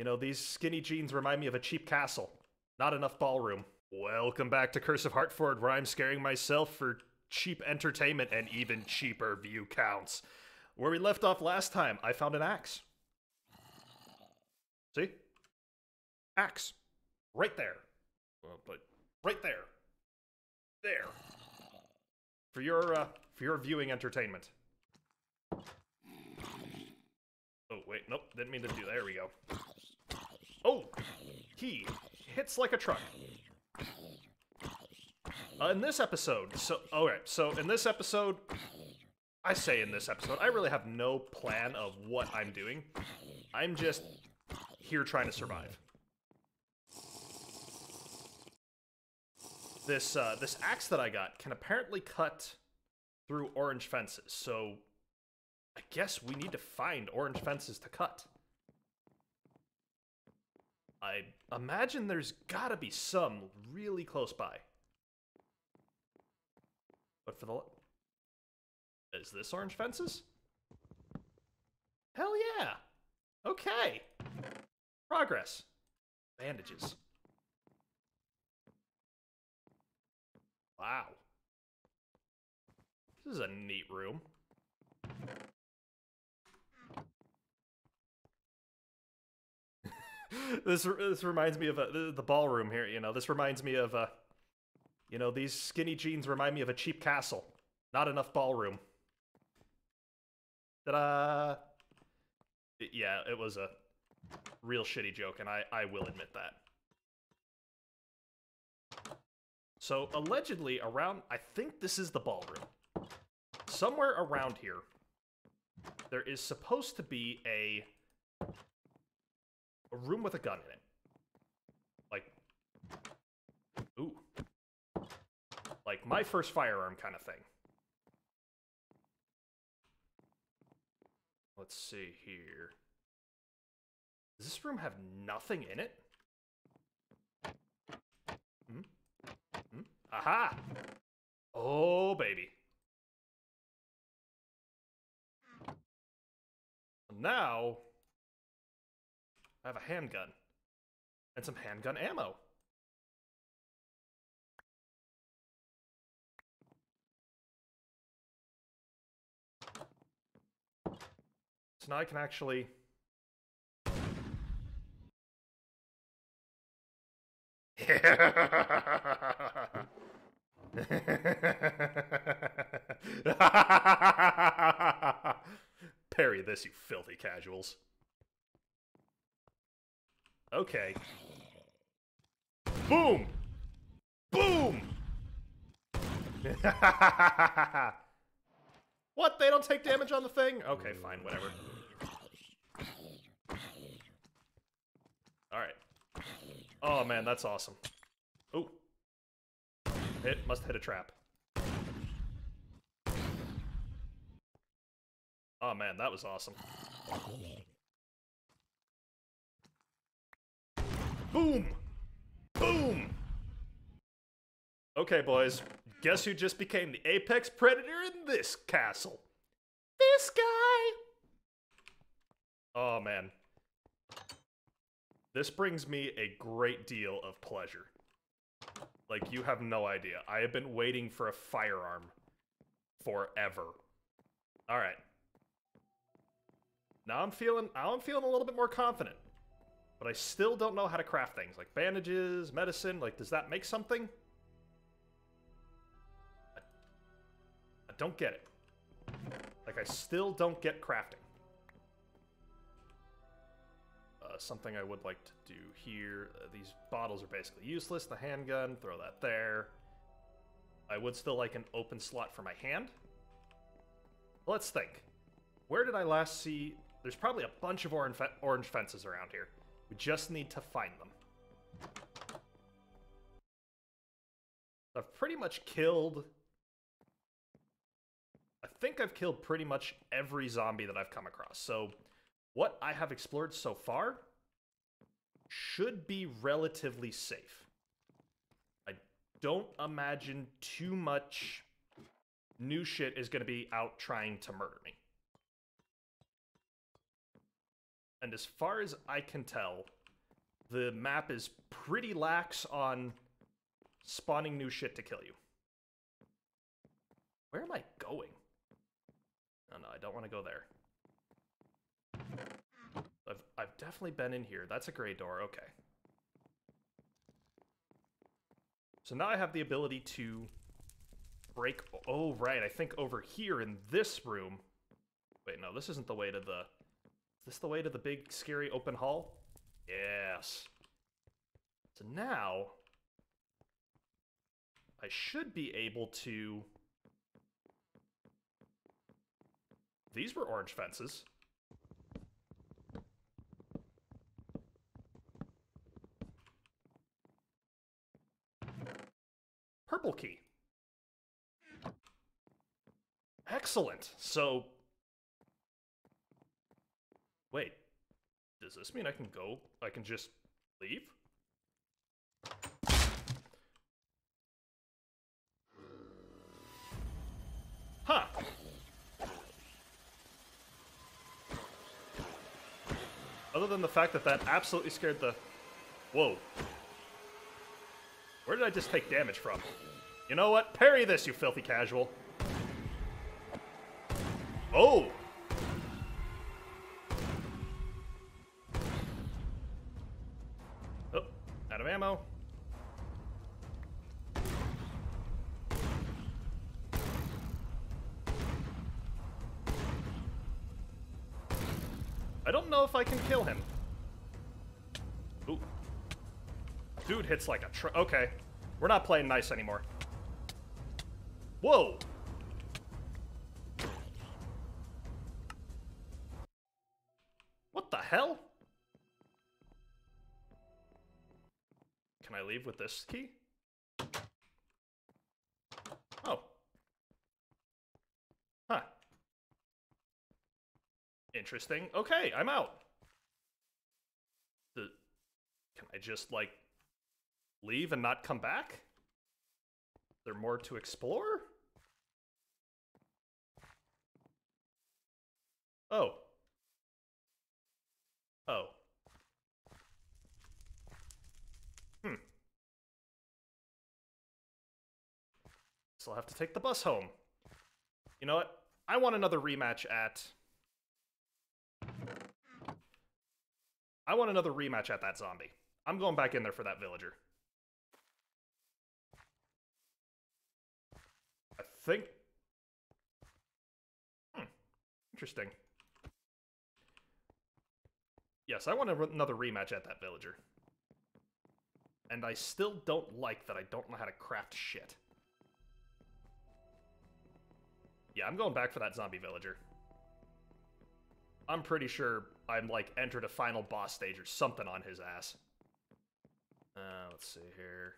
You know, these skinny jeans remind me of a cheap castle. Not enough ballroom. Welcome back to Curse of Hartford, where I'm scaring myself for cheap entertainment and even cheaper view counts. Where we left off last time, I found an axe. See? Axe. Right there. Right there. There. For your uh, for your viewing entertainment. Oh wait, nope, didn't mean to do. that. There we go. Oh, he hits like a truck. Uh, in this episode, so okay, so in this episode, I say in this episode, I really have no plan of what I'm doing. I'm just here trying to survive. This uh, this axe that I got can apparently cut through orange fences, so I guess we need to find orange fences to cut. I imagine there's gotta be some really close by. But for the... Is this orange fences? Hell yeah! Okay! Progress. Bandages. Wow. This is a neat room. this this reminds me of uh, the, ballroom here. You know, this reminds me of uh, you know, these skinny jeans remind me of a cheap castle. Not enough ballroom. Ta-da! Yeah, it was a real shitty joke, and I I will admit that. So allegedly around, I think this is the ballroom. Somewhere around here, there is supposed to be a a room with a gun in it. Like, ooh. Like my first firearm kind of thing. Let's see here. Does this room have nothing in it? Hmm? Hmm? Aha! Oh, baby. Now, I have a handgun. And some handgun ammo. So now I can actually... Parry this, you filthy casuals. Okay. Boom! Boom! what? They don't take damage on the thing? Okay, fine, whatever. Alright. Oh man, that's awesome. Oh. It must hit a trap. Oh man, that was awesome. Boom! Boom! Okay, boys. Guess who just became the apex predator in this castle? This guy! Oh, man. This brings me a great deal of pleasure. Like, you have no idea. I have been waiting for a firearm forever. Alright. Now I'm feeling now I'm feeling a little bit more confident but I still don't know how to craft things like bandages, medicine. Like, does that make something? I, I don't get it. Like, I still don't get crafting. Uh, something I would like to do here. Uh, these bottles are basically useless. The handgun, throw that there. I would still like an open slot for my hand. Let's think. Where did I last see... There's probably a bunch of orange, orange fences around here. We just need to find them. I've pretty much killed... I think I've killed pretty much every zombie that I've come across. So what I have explored so far should be relatively safe. I don't imagine too much new shit is going to be out trying to murder me. And as far as I can tell, the map is pretty lax on spawning new shit to kill you. Where am I going? Oh no, I don't want to go there. I've, I've definitely been in here. That's a gray door, okay. So now I have the ability to break... Oh, right, I think over here in this room... Wait, no, this isn't the way to the... Is this the way to the big, scary open hall? Yes. So now... I should be able to... These were orange fences. Purple key. Excellent. So... Wait. Does this mean I can go? I can just leave? Huh. Other than the fact that that absolutely scared the... Whoa. Where did I just take damage from? You know what? Parry this, you filthy casual. Oh! I don't know if I can kill him. Ooh. Dude hits like a tr- Okay. We're not playing nice anymore. Whoa! What the hell? Can I leave with this key? Interesting. Okay, I'm out. The, can I just, like, leave and not come back? There more to explore? Oh. Oh. Hmm. So I'll have to take the bus home. You know what? I want another rematch at... I want another rematch at that zombie. I'm going back in there for that villager. I think... Hmm. Interesting. Yes, I want another rematch at that villager. And I still don't like that I don't know how to craft shit. Yeah, I'm going back for that zombie villager. I'm pretty sure I'm, like, entered a final boss stage or something on his ass. Uh, let's see here.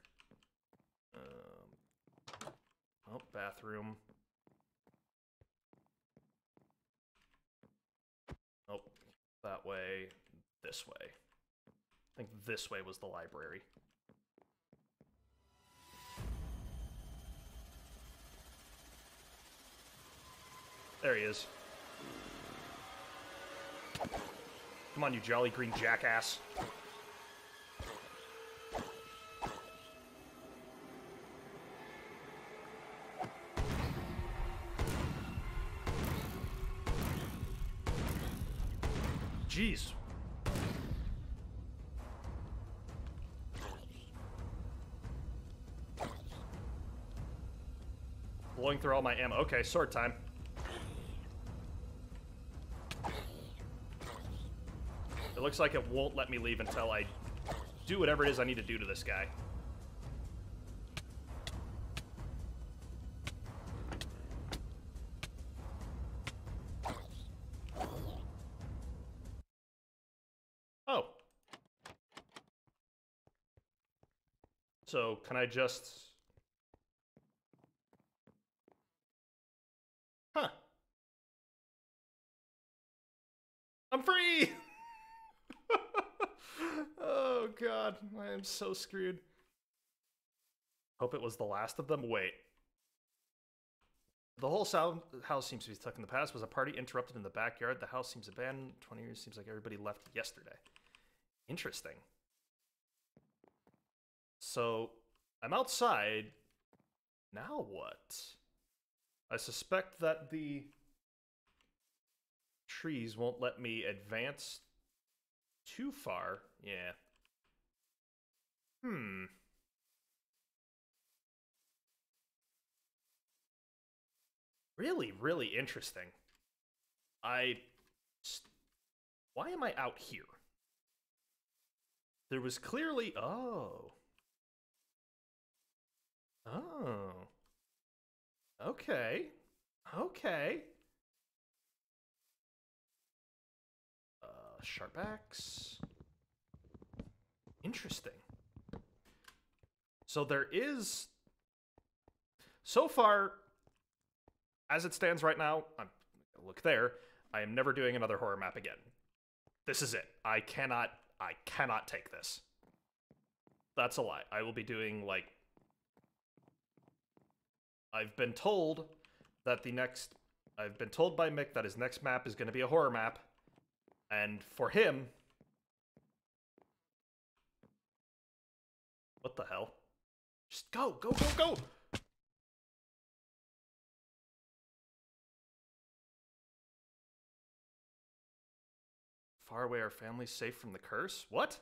Um, oh, bathroom. Oh, that way, this way. I think this way was the library. There he is. Come on, you jolly green jackass. Jeez. Blowing through all my ammo. Okay, sword time. It looks like it won't let me leave until I do whatever it is I need to do to this guy. Oh. So, can I just... Huh. I'm free! oh god, I am so screwed. Hope it was the last of them. Wait. The whole sound house seems to be stuck in the past. Was a party interrupted in the backyard? The house seems abandoned. 20 years seems like everybody left yesterday. Interesting. So, I'm outside. Now what? I suspect that the trees won't let me advance too far. Yeah. Hmm. Really, really interesting. I. Why am I out here? There was clearly. Oh. Oh. Okay. Okay. Uh, sharp axe. Interesting. So there is. So far, as it stands right now, I'm look there. I am never doing another horror map again. This is it. I cannot. I cannot take this. That's a lie. I will be doing like. I've been told that the next. I've been told by Mick that his next map is going to be a horror map, and for him. What the hell? Just go, go, go, go! Far away, our family safe from the curse? What?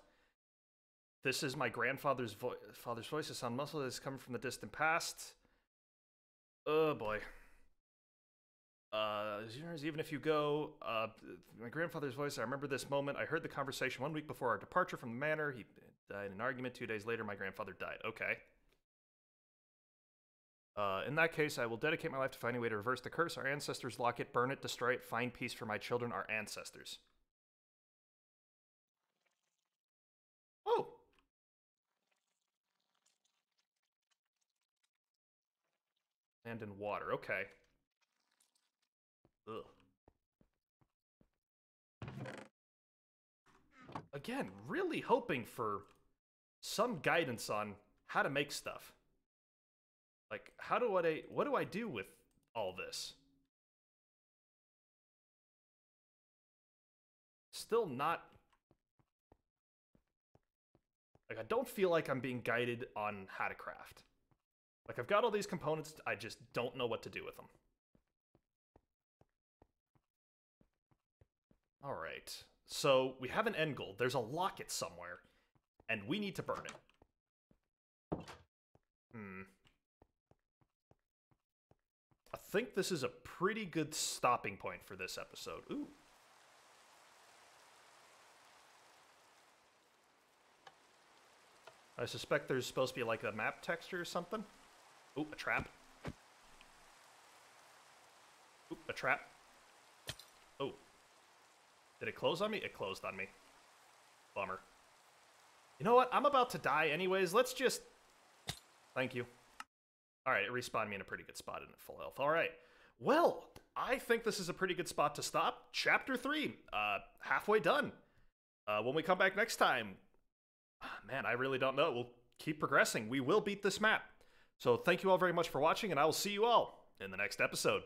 This is my grandfather's vo father's voice. The sound muscle is coming from the distant past. Oh boy. Uh, even if you go, uh, my grandfather's voice, I remember this moment. I heard the conversation one week before our departure from the manor. He died in an argument. Two days later, my grandfather died. Okay. Uh, in that case, I will dedicate my life to finding a way to reverse the curse. Our ancestors lock it, burn it, destroy it, find peace for my children, our ancestors. Oh. And in water. Okay. Ugh. Again, really hoping for some guidance on how to make stuff. Like, how do I, what do I do with all this? Still not like, I don't feel like I'm being guided on how to craft. Like, I've got all these components, I just don't know what to do with them. Alright, so we have an end goal. There's a locket somewhere, and we need to burn it. Hmm. I think this is a pretty good stopping point for this episode. Ooh. I suspect there's supposed to be like a map texture or something. Ooh, a trap. Ooh, a trap. Oh. Did it close on me? It closed on me. Bummer. You know what? I'm about to die anyways. Let's just... Thank you. Alright, it respawned me in a pretty good spot in full health. Alright. Well, I think this is a pretty good spot to stop. Chapter 3. Uh, halfway done. Uh, when we come back next time, man, I really don't know. We'll keep progressing. We will beat this map. So thank you all very much for watching, and I will see you all in the next episode.